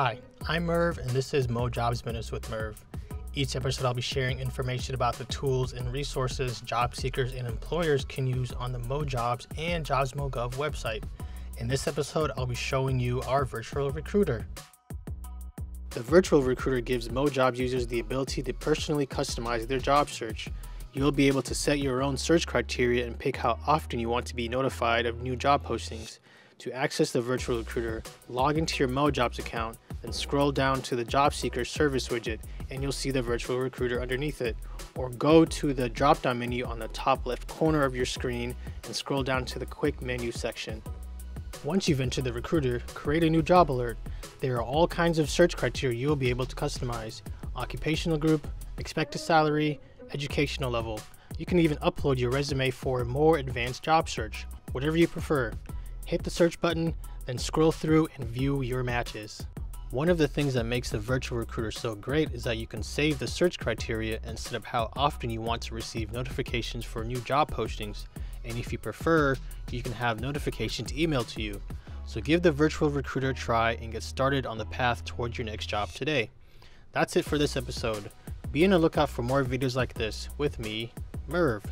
Hi, I'm Merv, and this is MoJobs Minutes with Merv. Each episode, I'll be sharing information about the tools and resources job seekers and employers can use on the MoJobs and JobsMoGov website. In this episode, I'll be showing you our virtual recruiter. The virtual recruiter gives MoJobs users the ability to personally customize their job search. You'll be able to set your own search criteria and pick how often you want to be notified of new job postings. To access the virtual recruiter, log into your MoJobs account, then scroll down to the job seeker service widget and you'll see the virtual recruiter underneath it. Or go to the drop down menu on the top left corner of your screen and scroll down to the quick menu section. Once you've entered the recruiter, create a new job alert. There are all kinds of search criteria you'll be able to customize occupational group, expected salary, educational level. You can even upload your resume for a more advanced job search, whatever you prefer hit the search button, then scroll through and view your matches. One of the things that makes the virtual recruiter so great is that you can save the search criteria and set up how often you want to receive notifications for new job postings. And if you prefer, you can have notifications emailed to you. So give the virtual recruiter a try and get started on the path towards your next job today. That's it for this episode. Be on the lookout for more videos like this with me, Merv.